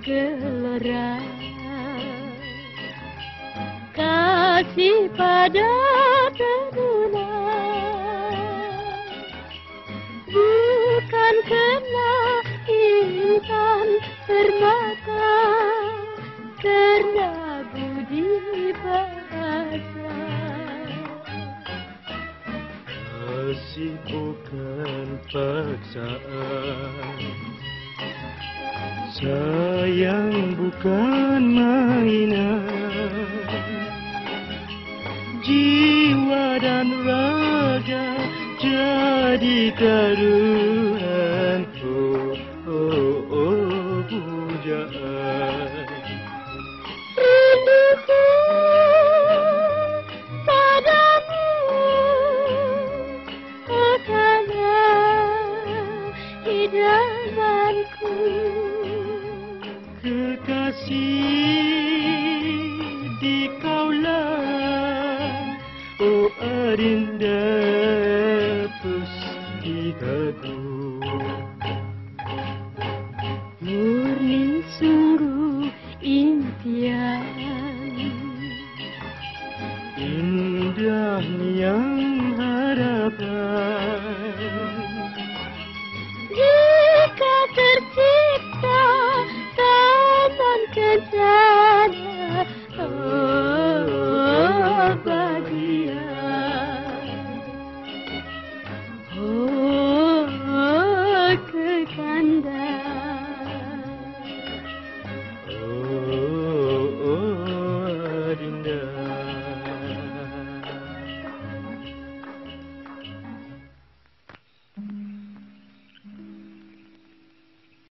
Gelora Kasih pada Bukan kena insan permata Karena budi bahasa Kasih bukan paksaan Sayang bukan mainan Jiwa dan raga jadi taruhan Oh, oh, oh, pujaan. Rinduku padamu tanah idamanku. Kekasih di kaulah Oh adinda puspitaku. Murni sungguh impian. Indah yang harapan. Jika ter